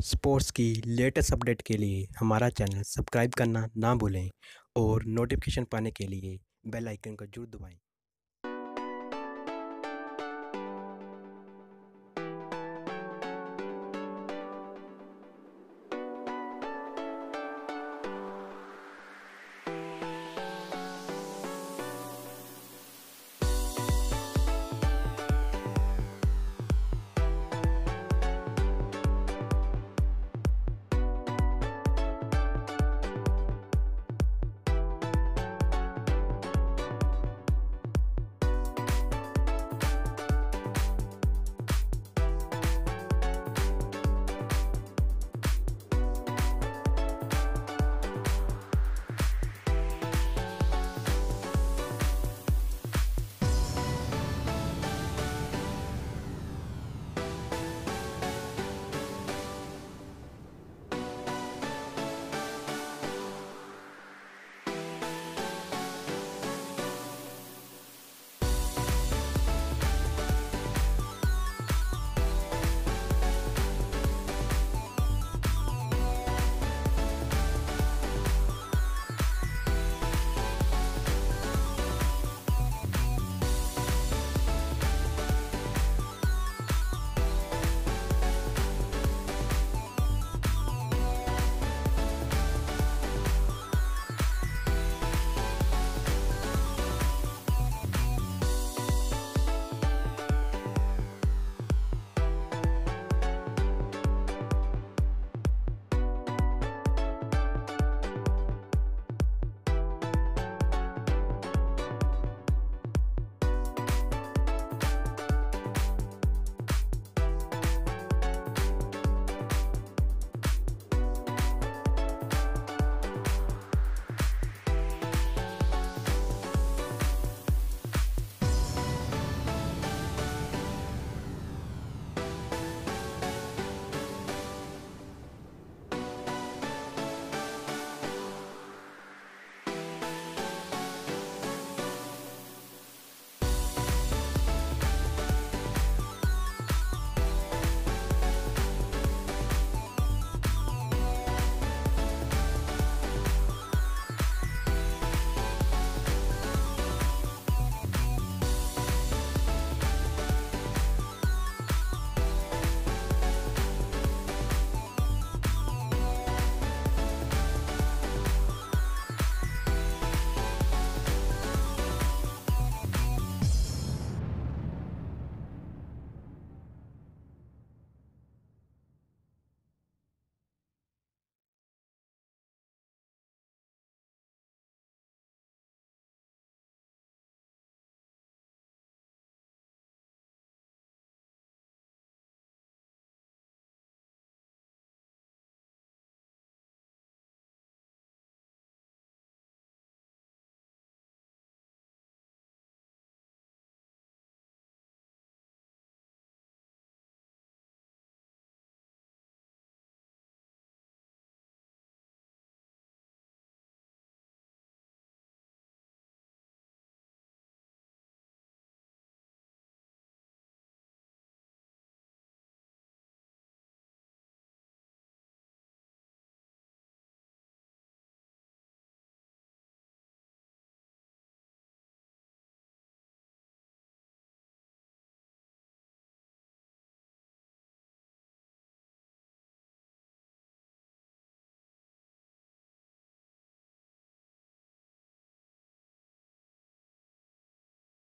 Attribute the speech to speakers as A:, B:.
A: Sports की latest update के लिए हमारा चैनल सब्सक्राइब करना ना भूलें और नोटिफिकेशन पाने के लिए बेल आइकन को ज़रूर दबाएँ।